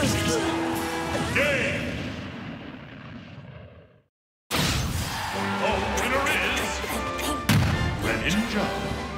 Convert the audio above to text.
Game! The winner is... Greninja.